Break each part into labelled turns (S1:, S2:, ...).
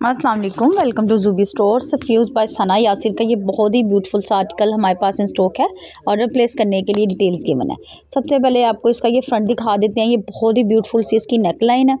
S1: अस्सलाम वालेकुम। Welcome to जूबी store सफ्यूज़ बाय सना यासिर का ये बहुत ही ब्यूटीफुल सा आर्टिकल हमारे पास इन स्टॉक है ऑर्डर प्लेस करने के लिए डिटेल्स गिवन है। सबसे पहले आपको इसका ये फ्रंट दिखा देते हैं, ये बहुत ही ब्यूटीफुल सी इसकी नेक लाइन है।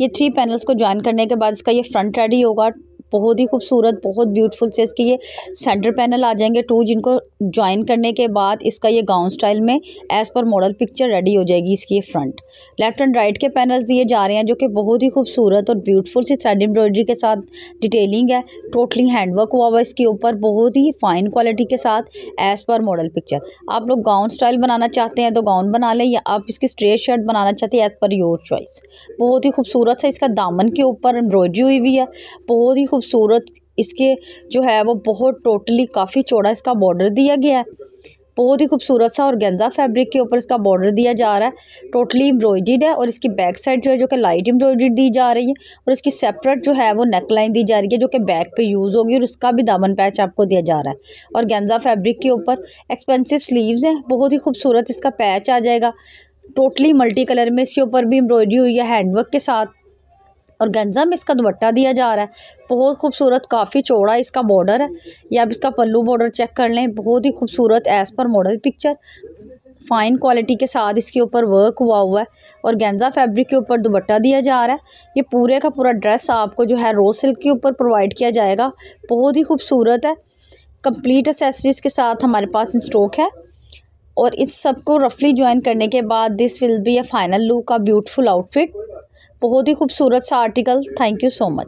S1: ये थ्री पैनल्स को ज्वाइन करने के बाद इसका ये फ्रंट रेडी होगा। बहुत ही खूबसूरत, बहुत ब्यूटीफुल से इसके ये सेंटर पैनल आ जाएँगे। टू जिनको ज्वाइन करने के बाद इसका ये गाउन स्टाइल में as per model picture ready हो जाएगी इसकी ये फ्रंट लेफ़्ट एंड राइट के पैनल्स दिए जा रहे हैं जो कि बहुत ही खूबसूरत और ब्यूटीफुल सी थ्रेड एम्ब्रॉयडरी के साथ डिटेलिंग है। टोटली हैंडवर्क हुआ हुआ इसके ऊपर, बहुत ही फाइन क्वालिटी के साथ एज़ पर मॉडल पिक्चर आप लोग गाउन स्टाइल बनाना चाहते हैं तो गाउन बना लें या आप इसकी स्ट्रेट शर्ट बनाना चाहते हैं एज़ पर योर चॉइस बहुत ही खूबसूरत सा इसका दामन के ऊपर एम्ब्रॉयडरी हुई हुई है। बहुत ही खूबसूरत इसके जो है वो बहुत टोटली काफ़ी चौड़ा इसका बॉर्डर दिया गया है। बहुत ही खूबसूरत सा और गेंदा फैब्रिक के ऊपर इसका बॉर्डर दिया जा रहा है। टोटली एम्ब्रॉयड है और इसकी बैक साइड जो है, जो कि लाइट एम्ब्रॉयड दी जा रही है और इसकी सेपरेट जो है वो नेक लाइन दी जा रही है, जो कि बैक पे यूज़ होगी और उसका भी दामन पैच आपको दिया जा रहा है। और गेंदा फैब्रिक के ऊपर एक्सपेंसिव स्लीव्स हैं, बहुत ही खूबसूरत इसका पैच आ जाएगा। टोटली मल्टी कलर में इसके ऊपर भी एम्ब्रॉयडरी हुई है हैंडवर्क के साथ। और गंजा में इसका दुपट्टा दिया जा रहा है। बहुत खूबसूरत काफ़ी चौड़ा इसका बॉर्डर है। या आप इसका पल्लू बॉर्डर चेक कर लें। बहुत ही खूबसूरत as per model picture fine quality के साथ इसके ऊपर वर्क हुआ हुआ है और गेंजा फैब्रिक के ऊपर दुपट्टा दिया जा रहा है। ये पूरे का पूरा ड्रेस आपको जो है रोज सिल्क के ऊपर प्रोवाइड किया जाएगा। बहुत ही खूबसूरत है। कंप्लीट एसेसरीज़ के साथ हमारे पास स्टॉक है। और इस सबको रफली ज्वाइन करने के बाद this will be a final look का ब्यूटीफुल आउटफिट बहुत ही खूबसूरत सा article thank you so much